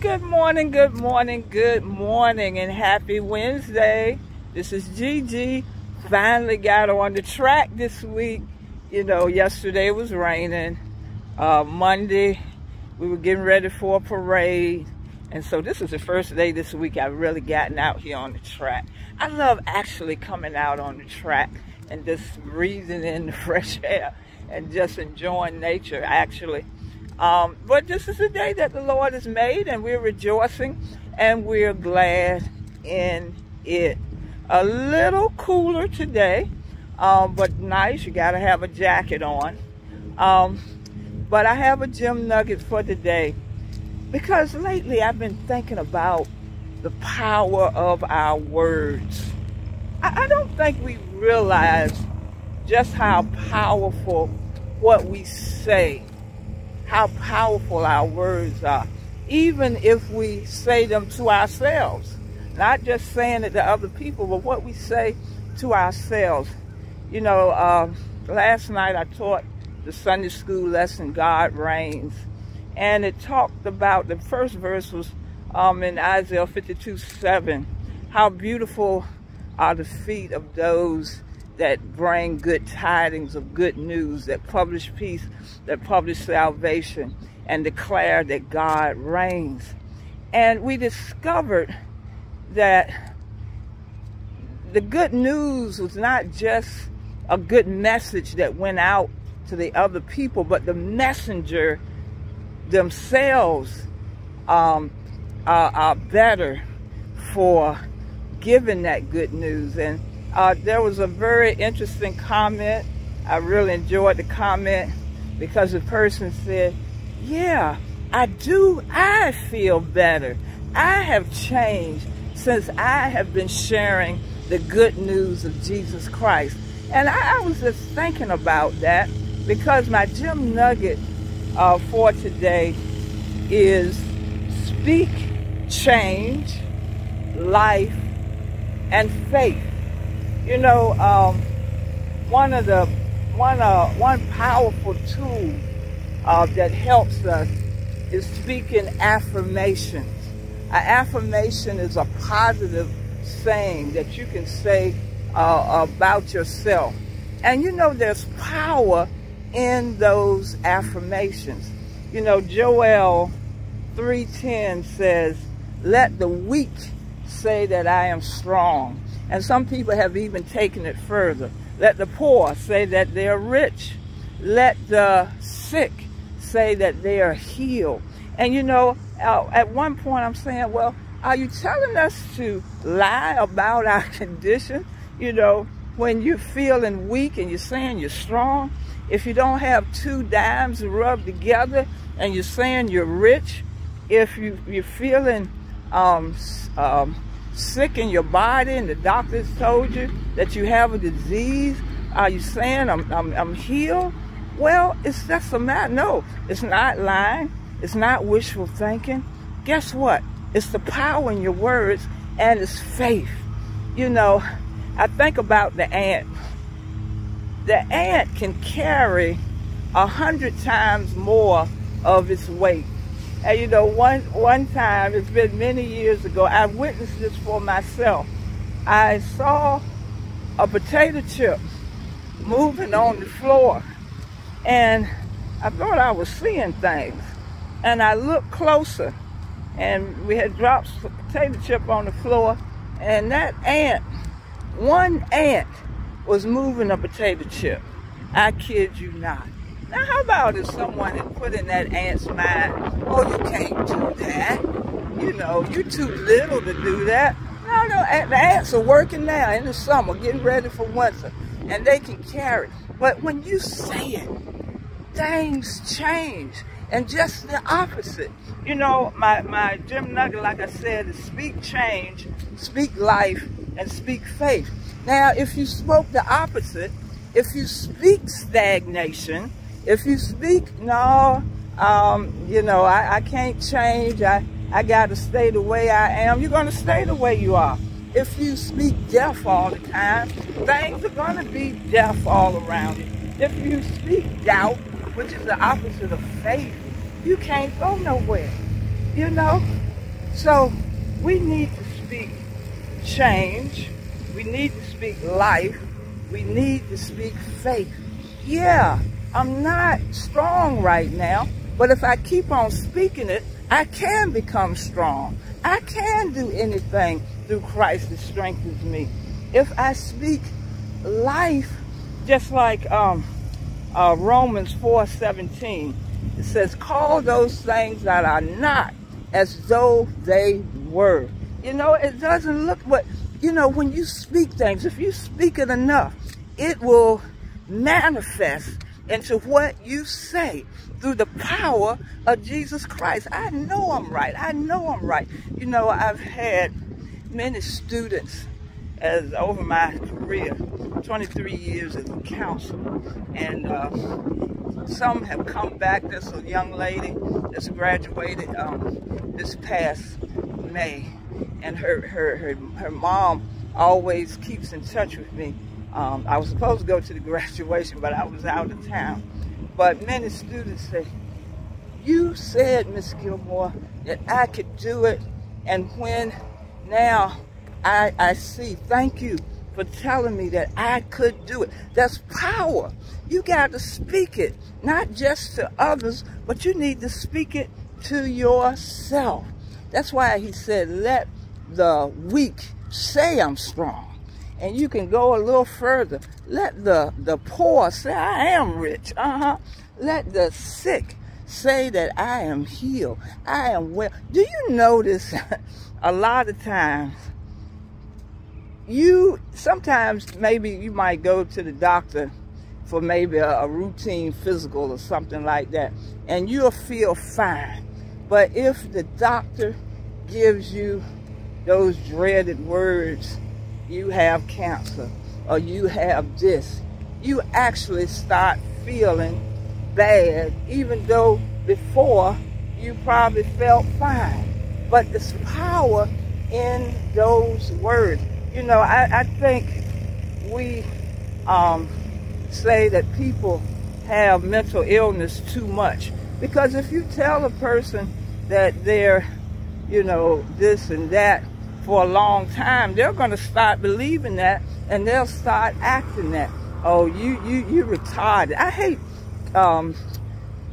Good morning, good morning, good morning, and happy Wednesday. This is Gigi. Finally got on the track this week. You know, yesterday it was raining. Uh, Monday, we were getting ready for a parade. And so this is the first day this week I've really gotten out here on the track. I love actually coming out on the track and just breathing in the fresh air and just enjoying nature, actually. Um, but this is the day that the Lord has made, and we're rejoicing and we're glad in it. A little cooler today, um, but nice. You got to have a jacket on. Um, but I have a GEM nugget for today because lately I've been thinking about the power of our words. I, I don't think we realize just how powerful what we say how powerful our words are, even if we say them to ourselves. Not just saying it to other people, but what we say to ourselves. You know, uh, last night I taught the Sunday school lesson, God Reigns. And it talked about, the first verse was um, in Isaiah 52, 7. How beautiful are the feet of those that bring good tidings of good news, that publish peace, that publish salvation, and declare that God reigns. And we discovered that the good news was not just a good message that went out to the other people, but the messenger themselves um, are, are better for giving that good news. And uh, there was a very interesting comment. I really enjoyed the comment because the person said, yeah, I do, I feel better. I have changed since I have been sharing the good news of Jesus Christ. And I, I was just thinking about that because my GEM nugget uh, for today is speak change, life, and faith. You know, um, one of the one uh, one powerful tool uh, that helps us is speaking affirmations. An affirmation is a positive saying that you can say uh, about yourself. And you know there's power in those affirmations. You know, Joel 3.10 says, let the weak say that I am strong. And some people have even taken it further. Let the poor say that they are rich. Let the sick say that they are healed. And you know, uh, at one point I'm saying, well, are you telling us to lie about our condition? You know, when you're feeling weak and you're saying you're strong, if you don't have two dimes rubbed together and you're saying you're rich, if you, you're feeling um, um, sick in your body and the doctors told you that you have a disease, are you saying I'm, I'm, I'm healed? Well, it's just a matter. No, it's not lying. It's not wishful thinking. Guess what? It's the power in your words and it's faith. You know, I think about the ant. The ant can carry a hundred times more of its weight and you know, one one time, it's been many years ago, I witnessed this for myself. I saw a potato chip moving on the floor. And I thought I was seeing things. And I looked closer and we had dropped a potato chip on the floor and that ant, one ant was moving a potato chip. I kid you not. Now, how about if someone had put in that ant's mind, oh, you can't do that. You know, you're too little to do that. No, no, the ants are working now in the summer, getting ready for winter, and they can carry. But when you say it, things change. And just the opposite. You know, my, my GEM nugget, like I said, is speak change, speak life, and speak faith. Now, if you spoke the opposite, if you speak stagnation, if you speak, no, um, you know, I, I can't change. I, I got to stay the way I am. You're going to stay the way you are. If you speak death all the time, things are going to be death all around you. If you speak doubt, which is the opposite of faith, you can't go nowhere. You know, So we need to speak change. We need to speak life. We need to speak faith. Yeah, I'm not strong right now, but if I keep on speaking it, I can become strong. I can do anything through Christ that strengthens me. If I speak life, just like um, uh, Romans 4, 17, it says, call those things that are not as though they were. You know, it doesn't look what, you know, when you speak things, if you speak it enough, it will manifest into what you say through the power of Jesus Christ. I know I'm right. I know I'm right. You know, I've had many students as over my career, 23 years as a counselor, and uh, some have come back. There's a young lady that's graduated um, this past May, and her, her, her, her mom always keeps in touch with me. Um, I was supposed to go to the graduation, but I was out of town. But many students say, you said, Miss Gilmore, that I could do it. And when now I, I see, thank you for telling me that I could do it. That's power. You got to speak it, not just to others, but you need to speak it to yourself. That's why he said, let the weak say I'm strong. And you can go a little further. Let the, the poor say, I am rich. Uh-huh. Let the sick say that I am healed. I am well. Do you notice a lot of times you sometimes maybe you might go to the doctor for maybe a, a, routine physical or something like that and you'll feel fine but if the doctor gives you those dreaded words you have cancer or you have this you actually start feeling bad even though before you probably felt fine but there's power in those words you know, I, I think we um, say that people have mental illness too much. Because if you tell a person that they're, you know, this and that for a long time, they're going to start believing that and they'll start acting that. Oh, you, you, you retarded. I hate um,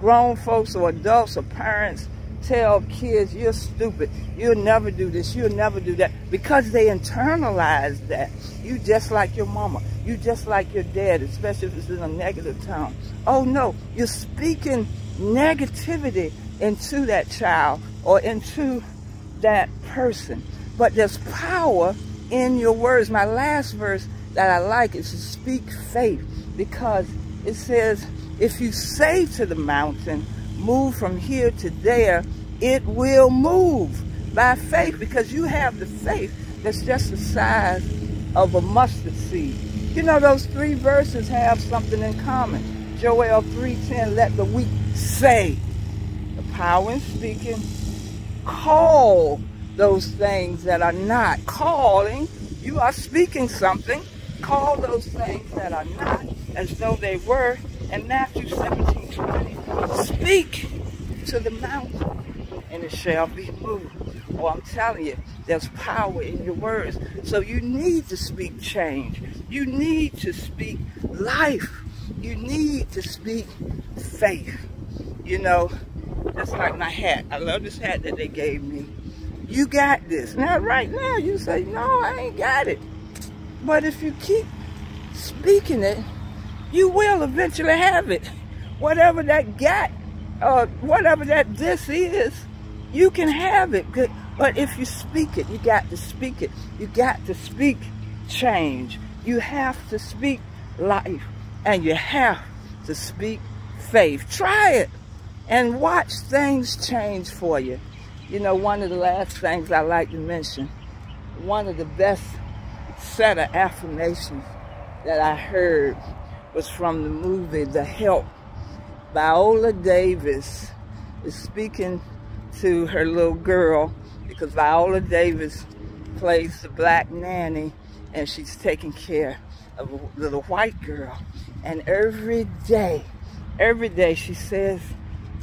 grown folks or adults or parents tell kids, you're stupid, you'll never do this, you'll never do that, because they internalize that. You just like your mama, you just like your dad, especially if it's in a negative tone. Oh no, you're speaking negativity into that child or into that person. But there's power in your words. My last verse that I like is to speak faith because it says, if you say to the mountain, move from here to there, it will move by faith because you have the faith that's just the size of a mustard seed. You know, those three verses have something in common. Joel 3.10, let the weak say. The power in speaking. Call those things that are not. Calling, you are speaking something. Call those things that are not as though they were. And Matthew 17.20, speak to the mountain and it shall be moved. Oh, I'm telling you, there's power in your words. So you need to speak change. You need to speak life. You need to speak faith. You know, just like my hat. I love this hat that they gave me. You got this. Now, right now, you say, no, I ain't got it. But if you keep speaking it, you will eventually have it. Whatever that got uh, whatever that this is, you can have it. But if you speak it, you got to speak it. You got to speak change. You have to speak life. And you have to speak faith. Try it and watch things change for you. You know, one of the last things I like to mention, one of the best set of affirmations that I heard was from the movie The Help Viola Davis is speaking to her little girl because Viola Davis plays the black nanny and she's taking care of a little white girl. And every day, every day she says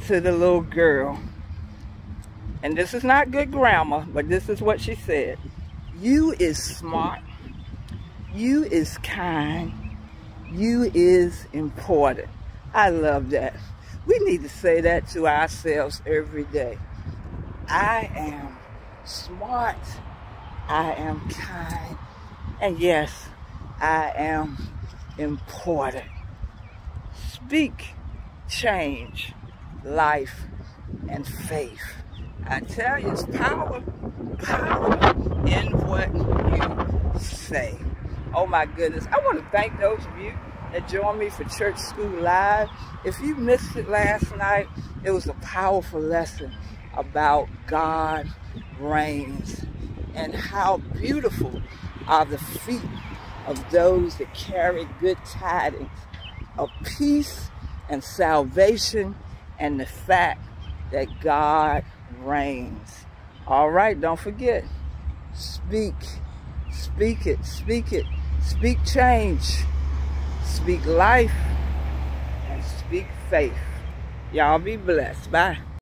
to the little girl, and this is not good grammar, but this is what she said. You is smart. You is kind. You is important. I love that. We need to say that to ourselves every day. I am smart. I am kind. And yes, I am important. Speak change, life, and faith. I tell you, it's power, power in what you say. Oh my goodness. I want to thank those of you that joined me for Church School Live. If you missed it last night, it was a powerful lesson about God reigns and how beautiful are the feet of those that carry good tidings of peace and salvation and the fact that God reigns. All right, don't forget, speak, speak it, speak it, speak change, speak life, and speak faith. Y'all be blessed. Bye.